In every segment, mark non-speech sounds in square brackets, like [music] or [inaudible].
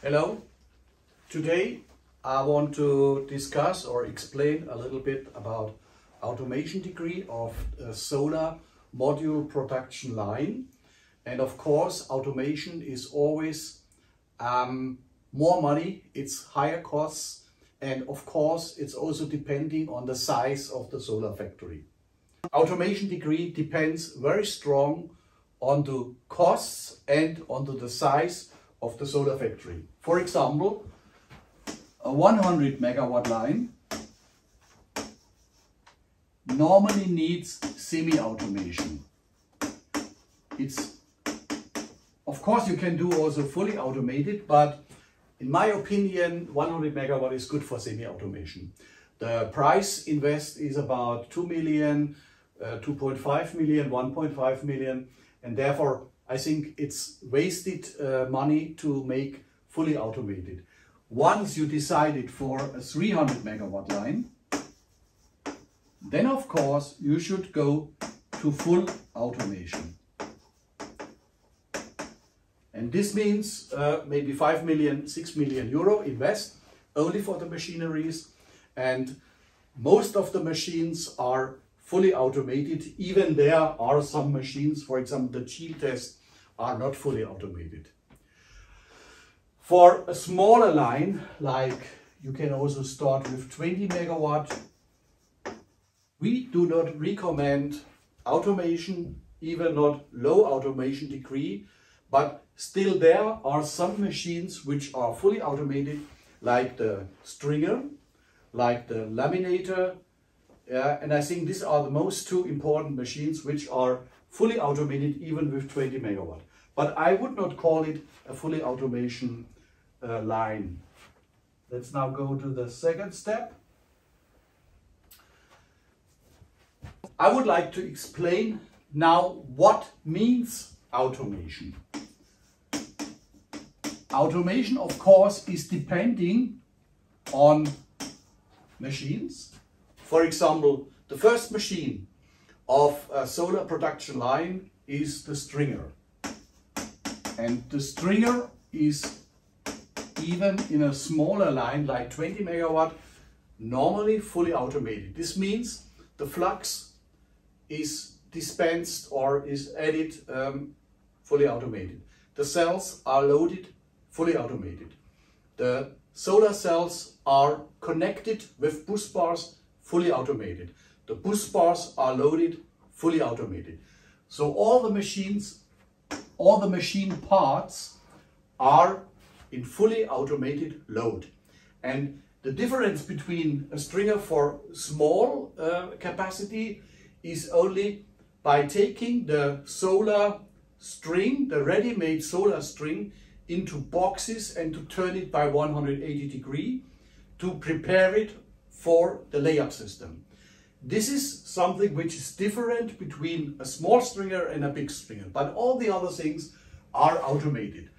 Hello. Today I want to discuss or explain a little bit about automation degree of solar module production line. And of course, automation is always um, more money, it's higher costs, and of course, it's also depending on the size of the solar factory. Automation degree depends very strong on the costs and onto the size of the solar factory. For example, a 100 megawatt line normally needs semi-automation. It's, of course you can do also fully automated, but in my opinion, 100 megawatt is good for semi-automation. The price invest is about 2 million, uh, 2.5 million, 1.5 million, and therefore I think it's wasted uh, money to make fully automated. Once you decided for a 300 megawatt line, then of course you should go to full automation. And this means uh, maybe 5 million, 6 million euro invest only for the machineries. And most of the machines are fully automated. Even there are some machines, for example, the chill test are not fully automated. For a smaller line, like you can also start with 20 megawatt, we do not recommend automation, even not low automation degree, but still there are some machines which are fully automated, like the stringer, like the laminator, yeah, and I think these are the most two important machines which are fully automated even with 20 megawatt. But I would not call it a fully automation uh, line. Let's now go to the second step. I would like to explain now what means automation. Automation, of course, is depending on machines. For example, the first machine of a solar production line is the stringer. And the stringer is even in a smaller line like 20 megawatt normally fully automated. This means the flux is dispensed or is added um, fully automated. The cells are loaded fully automated. The solar cells are connected with bus bars fully automated. The bus bars are loaded fully automated. So all the machines all the machine parts are in fully automated load. And the difference between a stringer for small uh, capacity is only by taking the solar string, the ready-made solar string, into boxes and to turn it by 180 degree to prepare it for the layup system. This is something which is different between a small stringer and a big stringer, but all the other things are automated.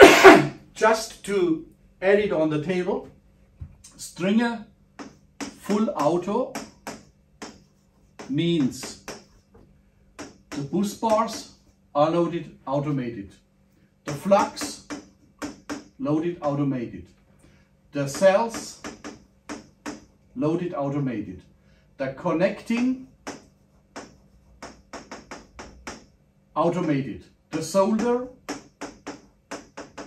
[coughs] Just to add it on the table, stringer full auto means the bus bars are loaded automated, the flux loaded automated, the cells loaded automated, the connecting automated, the solder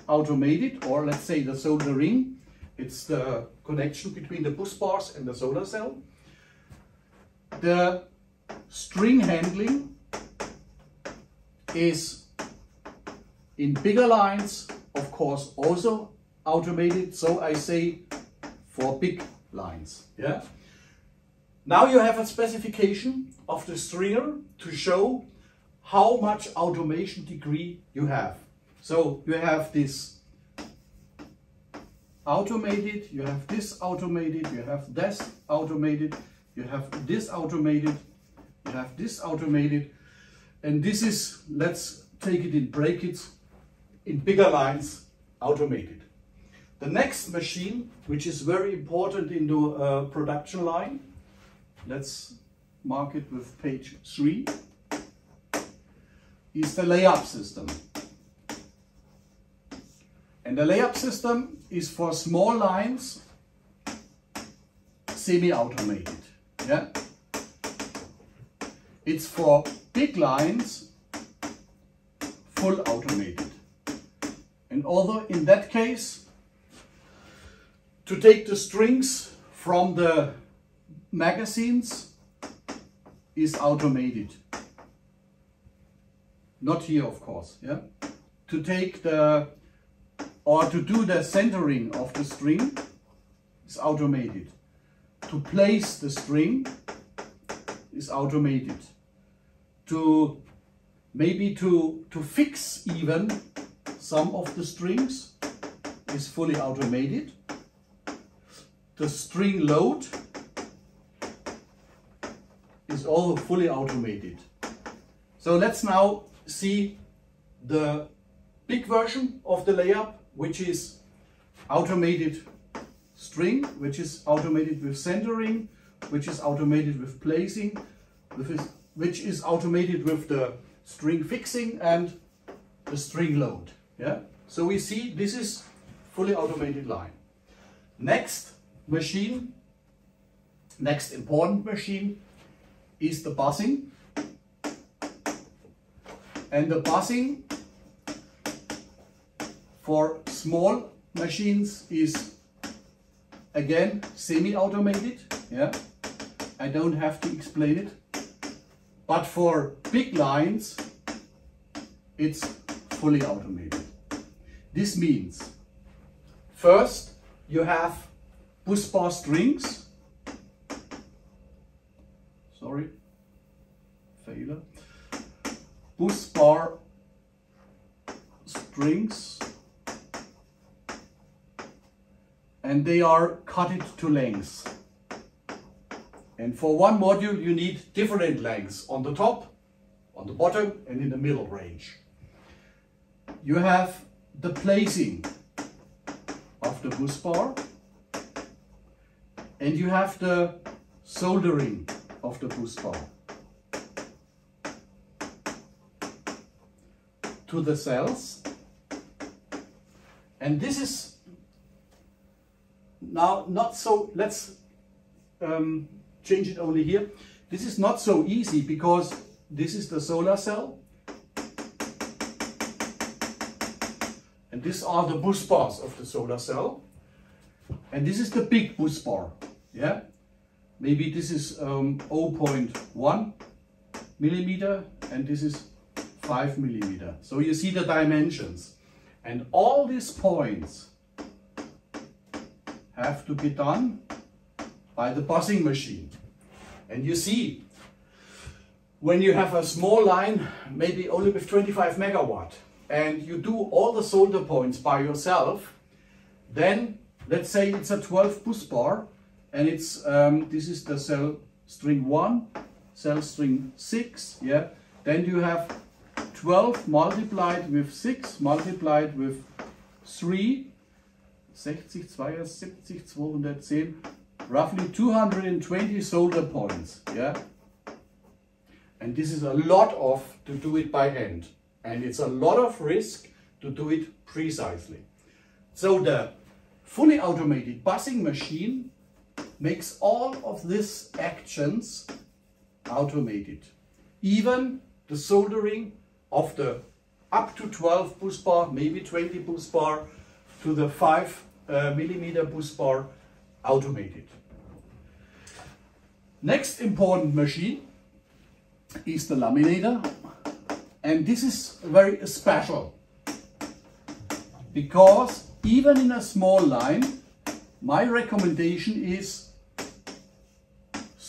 automated, or let's say the soldering, it's the connection between the bus bars and the solar cell. The string handling is in bigger lines, of course, also automated. So I say for big lines. Yeah. Now you have a specification of the stringer to show how much automation degree you have. So you have this automated, you have this automated, you have this automated, you have this automated, you have this automated, and this is, let's take it in brackets, in bigger lines, automated. The next machine, which is very important in the uh, production line, let's mark it with page 3, is the layup system. And the layup system is for small lines, semi-automated. Yeah. It's for big lines, full automated. And although in that case, to take the strings from the magazines is automated. Not here, of course, yeah? To take the, or to do the centering of the string is automated. To place the string is automated. To maybe to, to fix even some of the strings is fully automated. The string load is all fully automated. So let's now see the big version of the layup, which is automated string, which is automated with centering, which is automated with placing, which is automated with the string fixing and the string load. Yeah. So we see this is fully automated line. Next machine, next important machine is the busing. And the busing for small machines is again semi-automated. Yeah, I don't have to explain it. But for big lines, it's fully automated. This means first you have bus bar strings sorry, failure. Bus bar strings and they are cut it to lengths. And for one module you need different lengths on the top, on the bottom and in the middle range. You have the placing of the bus bar and you have the soldering of the bus bar to the cells. And this is now not so, let's um, change it only here. This is not so easy because this is the solar cell. And these are the bus bars of the solar cell. And this is the big bus bar. Yeah. Maybe this is um, 0.1 millimeter and this is 5 millimeter. So you see the dimensions. And all these points have to be done by the busing machine. And you see, when you have a small line, maybe only with 25 megawatt, and you do all the solder points by yourself, then let's say it's a 12 bus bar, and it's um, this is the cell string 1 cell string 6 yeah? Then you have 12 multiplied with 6 multiplied with 3 60 72 210 roughly 220 solder points yeah? And this is a lot of to do it by hand. And it's a lot of risk to do it precisely. So the fully automated busing machine makes all of these actions automated. Even the soldering of the up to 12 bus bar, maybe 20 bus bar to the 5 uh, millimeter bus bar automated. Next important machine is the laminator and this is very special because even in a small line my recommendation is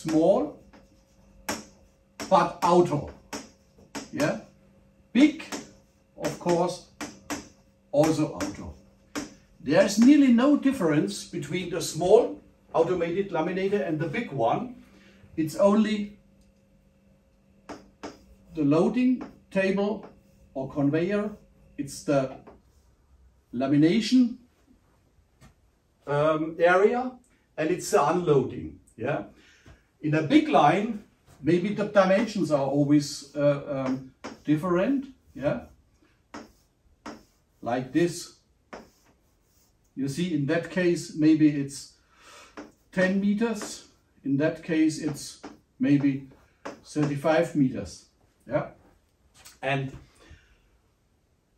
small but auto. Yeah, big, of course, also auto. There's nearly no difference between the small automated laminator and the big one. It's only the loading table or conveyor. It's the lamination um, area and it's the unloading. Yeah. In a big line, maybe the dimensions are always uh, um, different. Yeah. Like this. You see, in that case, maybe it's 10 meters. In that case, it's maybe 35 meters. Yeah. And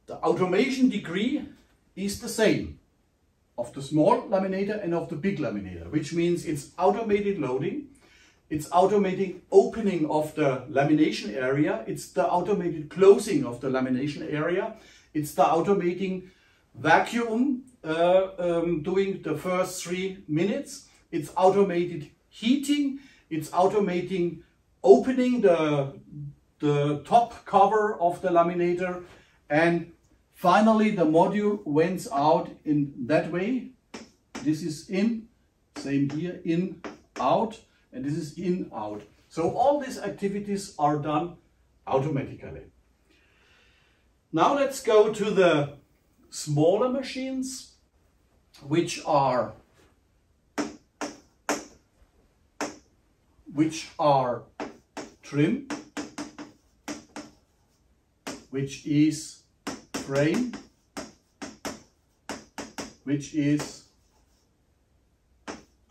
the automation degree is the same of the small laminator and of the big laminator, which means it's automated loading, it's automated opening of the lamination area, it's the automated closing of the lamination area, it's the automating vacuum uh, um, doing the first three minutes, it's automated heating, it's automating opening the, the top cover of the laminator. And finally the module went out in that way. This is in, same here, in, out and this is in, out. So all these activities are done automatically. Now let's go to the smaller machines which are which are trim, which is frame, which is,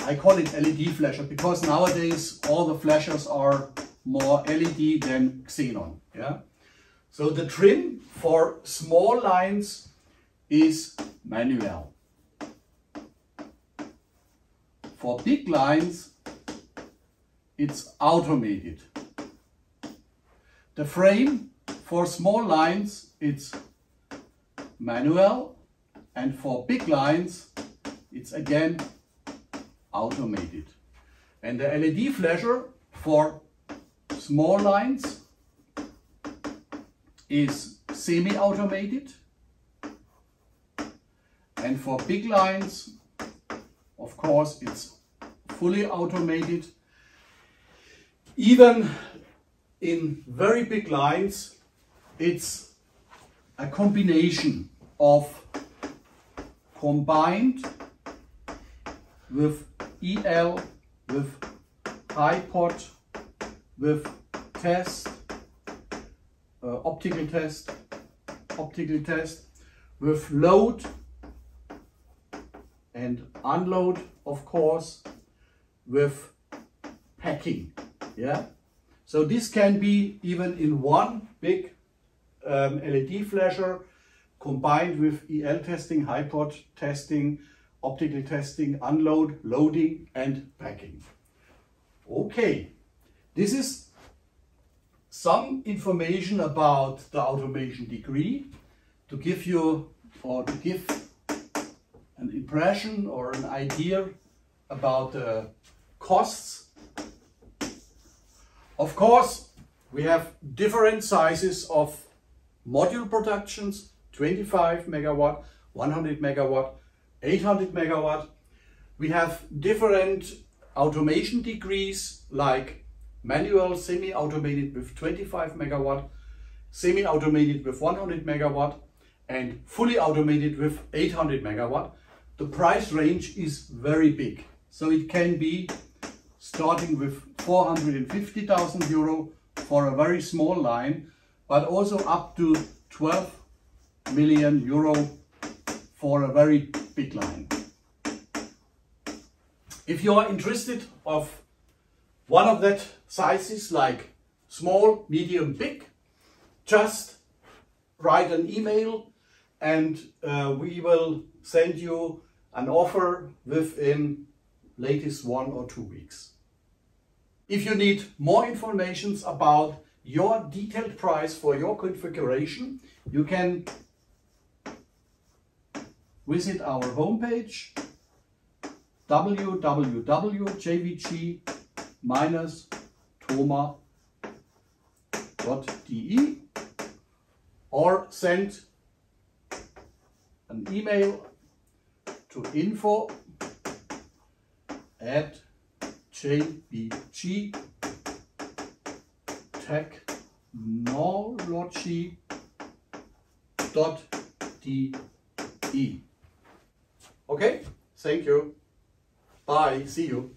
I call it LED flasher because nowadays all the flashers are more LED than xenon. Yeah. So the trim for small lines is manual. For big lines, it's automated. The frame for small lines, it's manual and for big lines, it's again automated. And the LED flasher for small lines is semi-automated and for big lines of course it's fully automated even in very big lines, it's a combination of combined with EL, with HiPot, with test, uh, optical test, optical test, with load and unload, of course, with packing. Yeah. So this can be even in one big um, LED flasher combined with EL testing, high HiPot testing, optical testing, unload, loading and packing. Okay, this is some information about the automation degree to give you or to give an impression or an idea about the costs of course, we have different sizes of module productions, 25 megawatt, 100 megawatt, 800 megawatt. We have different automation degrees like manual, semi-automated with 25 megawatt, semi-automated with 100 megawatt and fully automated with 800 megawatt. The price range is very big. So it can be starting with 450,000 euro for a very small line, but also up to 12 million euro for a very big line. If you are interested of one of that sizes like small, medium, big, just write an email and uh, we will send you an offer within latest one or two weeks. If you need more information about your detailed price for your configuration, you can visit our homepage www.jvg-thoma.de or send an email to info at JBG technology.de. Okay, thank you. Bye, see you.